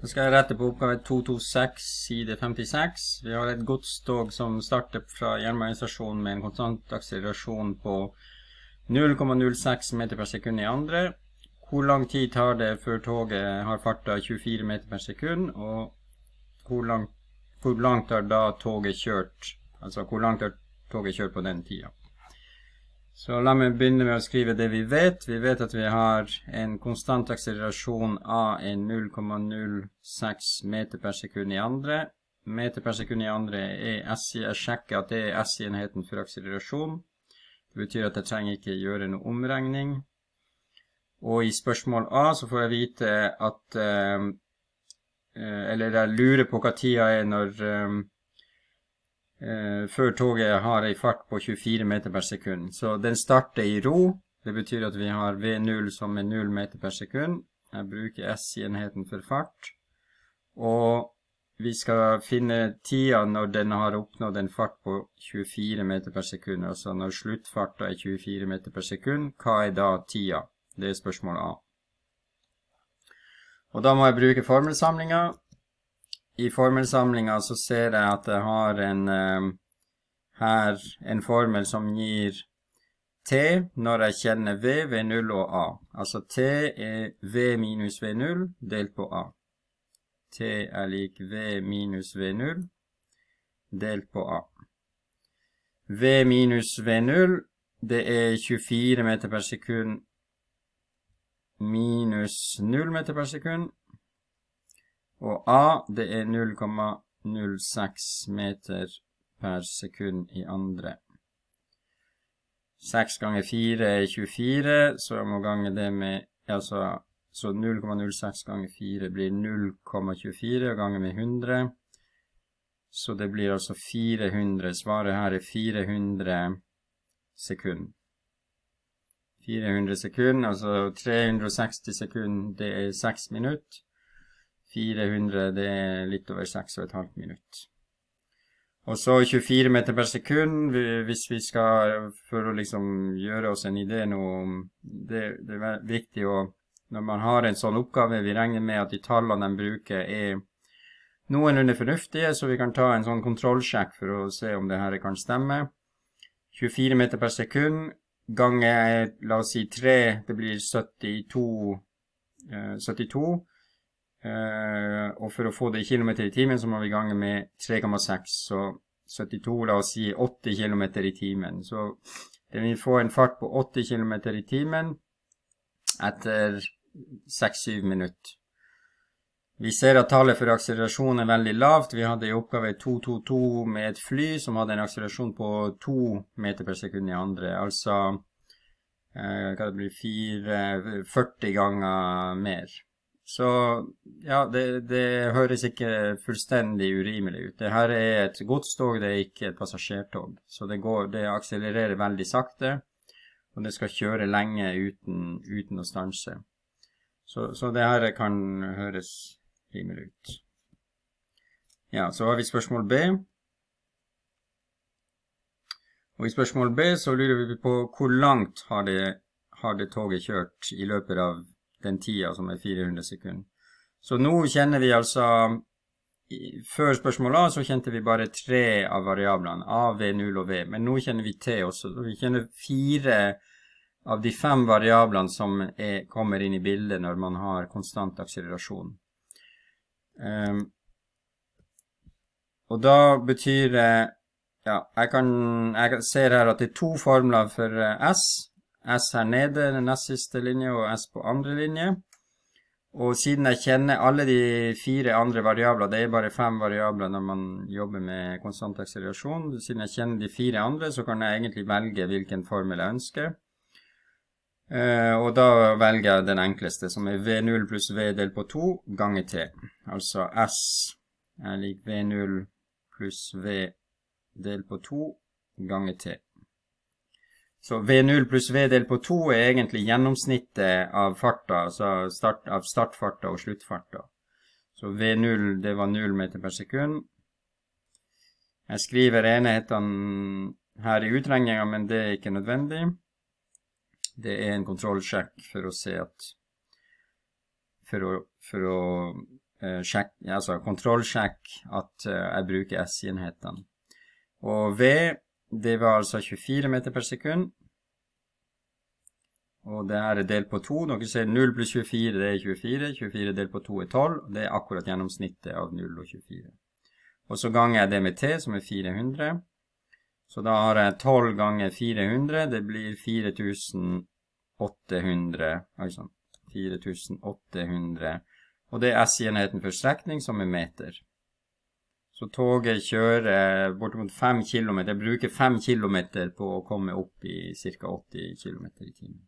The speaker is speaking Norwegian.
Så skal jeg rette på oppgave 226, side 56. Vi har et godstog som starter fra jernbanestasjonen med en konstant akselerasjon på 0,06 meter per sekund i andre. Hvor lang tid tar det før toget har farta 24 meter per sekund, og hvor langt, hvor langt har da toget kjørt? Altså hvor langt har toget kjørt på den tida? Så la meg begynne med å skrive det vi vet. Vi vet at vi har en konstant akselerasjon av en 0,06 meter per sekund i andre. Meter per sekund i andre er SI. Jeg sjekker at det er SI-enheten for akselerasjon. Det betyr at jeg trenger ikke gjøre noe omregning. Og i spørsmål A så får jeg vite at eh, eh Eller jeg lurer på hva tida er når eh, før toget har ei fart på 24 meter per sekund. Så den starter i ro. Det betyr at vi har V0 som er 0 meter per sekund. Jeg bruker S-enheten for fart. Og vi skal finne tida når den har oppnådd en fart på 24 meter per sekund. Altså når sluttfarta er 24 meter per sekund, hva er da tida? Det er spørsmål A. Og da må jeg bruke formelsamlinga i formelsamlinga så ser jeg at jeg har en uh, her en formel som gir T når jeg kjenner V, V0 og A. Altså T er V minus V0 delt på A. T er lik V minus V0 delt på A. V minus V0, det er 24 meter per sekund minus 0 meter per sekund. Og A, det er 0,06 meter per sekund i andre. 6 ganger 4 er 24, så jeg må gange det med altså, Så 0,06 ganger 4 blir 0,24, og ganger med 100. Så det blir altså 400. Svaret her er 400 sekund. 400 sekund, altså 360 sekund, det er 6 minutter. 400, det er litt over 6,5 minutt. Og så 24 meter per sekund, hvis vi skal, for å liksom gjøre oss en idé nå det, det er viktig å Når man har en sånn oppgave, vi regner med at de tallene de bruker er noenlunde fornuftige, så vi kan ta en sånn kontrollsjekk for å se om det her kan stemme. 24 meter per sekund ganger, la oss si 3, det blir 72, eh, 72. Uh, og for å få det i kilometer i timen, så må vi gange med 3,6. Så 72, la oss si 80 km i timen. Så det vil få en fart på 80 km i timen etter 6-7 minutter. Vi ser at tallet for akselerasjon er veldig lavt. Vi hadde i oppgave 222 med et fly som hadde en akselerasjon på 2 meter per sekund i andre. Altså eh, hva det blir 4, 40 ganger mer. Så ja, det, det, høres ikke fullstendig urimelig ut. Det her er et godstog, det er ikke et passasjertog. Så det, går, det akselererer veldig sakte, og det skal kjøre lenge uten, uten å stanse. Så, så, det her kan høres rimelig ut. Ja, så har vi spørsmål B. Og i spørsmål B så lurer vi på hvor langt har det, har det toget kjørt i løpet av den tida som er 400 sekunder. Så nå kjenner vi altså Før spørsmål A så kjente vi bare tre av variablene, A, V, 0 og V. Men nå kjenner vi T også. Så vi kjenner fire av de fem variablene som er, kommer inn i bildet når man har konstant akselerasjon. Um, og da betyr det Ja, jeg kan Jeg ser her at det er to formler for S. S her nede, den nest siste linje, og S på andre linje. Og siden jeg kjenner alle de fire andre variabler, det er bare fem variabler når man jobber med konstant akselerasjon, siden jeg kjenner de fire andre, så kan jeg egentlig velge hvilken formel jeg ønsker. Uh, og da velger jeg den enkleste, som er V0 pluss V delt på 2 ganger T. Altså S er lik V0 pluss V delt på 2 ganger T. Så V0 pluss V delt på 2 er egentlig gjennomsnittet av farta, altså start, av startfarta og sluttfarta. Så V0, det var 0 meter per sekund. Jeg skriver enhetene her i utregninga, men det er ikke nødvendig. Det er en kontrollsjekk for å se at For å, for å uh, sjekke altså kontrollsjekk at uh, jeg bruker S-enhetene. Og V, det var altså 24 meter per sekund. Og det her er delt på 2. Dere ser 0 pluss 24, det er 24. 24 delt på 2 er 12. og Det er akkurat gjennomsnittet av 0 og 24. Og så ganger jeg det med T, som er 400. Så da har jeg 12 ganger 400. Det blir 4800. Altså 4800. Og det er S-enheten for strekning, som er meter. Så toget kjører bortimot 5 km. Bruker 5 km på å komme opp i ca. 80 km i timen.